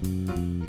Música